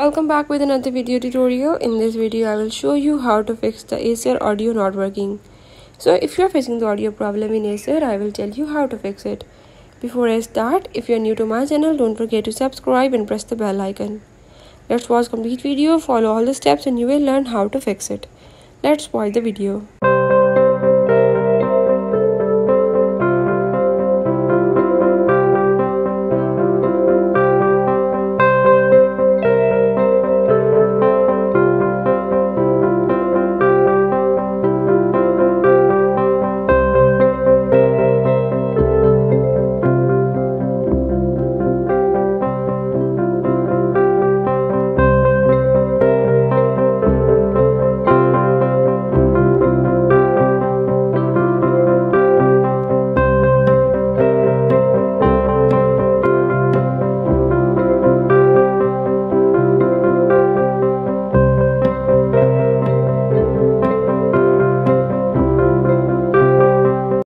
Welcome back with another video tutorial. In this video I will show you how to fix the Acer audio not working. So if you are facing the audio problem in Acer, I will tell you how to fix it. Before I start, if you are new to my channel, don't forget to subscribe and press the bell icon. Let's watch complete video, follow all the steps and you will learn how to fix it. Let's watch the video.